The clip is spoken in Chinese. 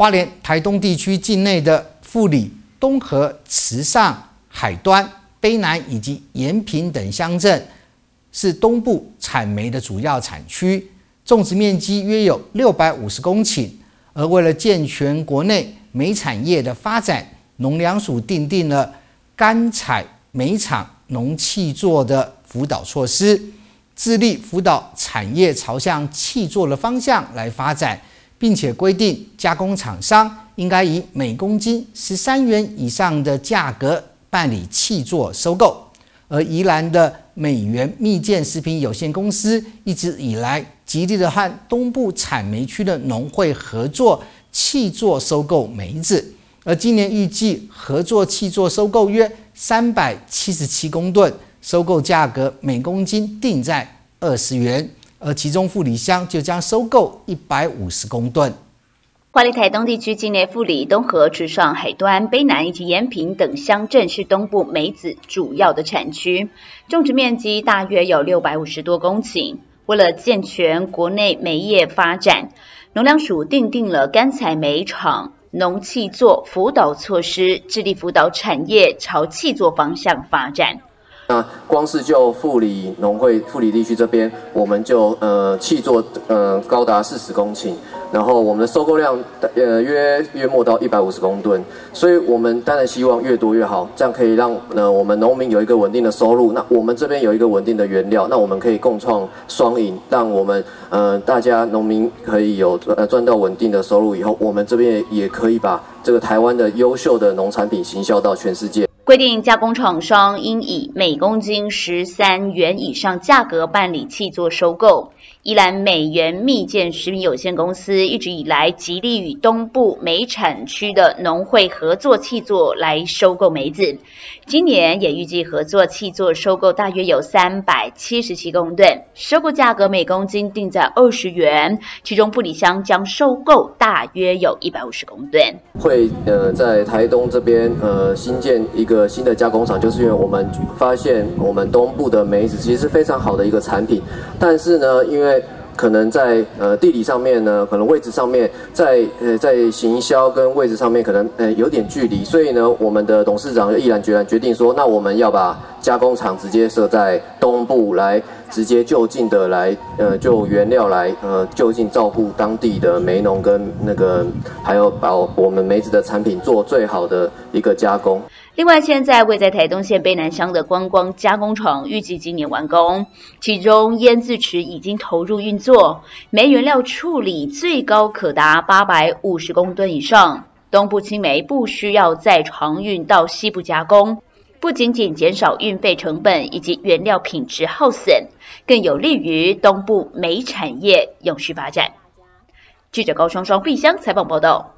花莲、台东地区境内的富里、东河、池上、海端、卑南以及延平等乡镇，是东部产煤的主要产区，种植面积约有六百五十公顷。而为了健全国内煤产业的发展，农粮署订定了干采煤厂农气作的辅导措施，致力辅导产业朝向气作的方向来发展，并且规定加工厂商应该以每公斤十三元以上的价格办理气作收购。而宜兰的美元蜜饯食品有限公司一直以来极力的和东部产煤区的农会合作气作收购梅子，而今年预计合作气作收购约三百七十七公吨，收购价格每公斤定在二十元，而其中富里乡就将收购一百五十公吨。花莲台东地区境内，富里、东河、池上、海端、卑南以及延平等乡镇是东部梅子主要的产区，种植面积大约有六百五十多公顷。为了健全国内煤业发展，农粮署订定了干采煤厂农气作辅导措施，致力辅导产业朝气作方向发展。那光是就富里农会富里地区这边，我们就呃气作呃高达四十公顷，然后我们的收购量呃约约莫到一百五十公吨，所以我们当然希望越多越好，这样可以让呃我们农民有一个稳定的收入，那我们这边有一个稳定的原料，那我们可以共创双赢，让我们呃大家农民可以有呃赚到稳定的收入以后，我们这边也可以把这个台湾的优秀的农产品行销到全世界。规定加工厂商应以每公斤十三元以上价格办理气作收购。宜兰美元蜜饯食品有限公司一直以来极力与东部煤产区的农会合作气作来收购梅子，今年也预计合作气作收购大约有三百七十七公吨，收购价格每公斤定在二十元，其中布里乡将收购大约有一百五十公吨。会呃在台东这边呃新建一个新的加工厂，就是因为我们发现我们东部的梅子其实是非常好的一个产品，但是呢因为可能在呃地理上面呢，可能位置上面，在呃在行销跟位置上面可能呃有点距离，所以呢，我们的董事长就毅然决然决定说，那我们要把加工厂直接设在东部来。直接就近的来，呃，就原料来，呃，就近照顾当地的梅农跟那个，还有把我们梅子的产品做最好的一个加工。另外，现在位在台东县卑南乡的观光加工厂预计今年完工，其中腌制池已经投入运作，煤原料处理最高可达八百五十公吨以上。东部青梅不需要再航运到西部加工。不仅仅减少运费成本以及原料品质耗损，更有利于东部煤产业永续发展。记者高双双、碧香采访报道。